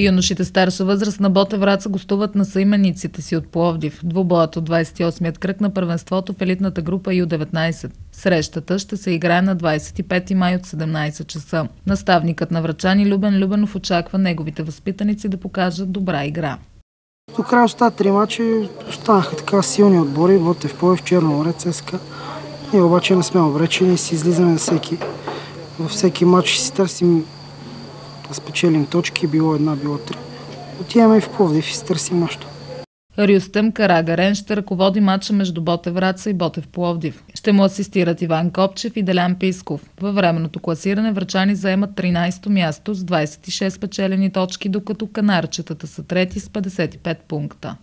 Юношите старша възраст на Боте Враца гостуват на съимениците си от Пловдив. Двубоят от 28-ят кръг на първенството в елитната група Ю-19. Срещата ще се играе на 25 май от 17 часа. Наставникът на врачани Любен Любенов очаква неговите възпитаници да покажат добра игра. До края остават три мача останаха така силни отбори, Ботев, Поев, Черноморе, ЦСКА. Ние обаче не сме обречени и си излизаме на всеки. Във всеки матч си търсим да спечелим точки, било една, било три. Отиваме и в Пловдив и си търсим нещо. Рюстем Карагарен ще ръководи матча между Ботев Враца и Ботев Пловдив. Ще му асистират Иван Копчев и Делян Писков. Във временното класиране врачани заемат 13-то място с 26 печелени точки, докато канарчетата са трети с 55 пункта.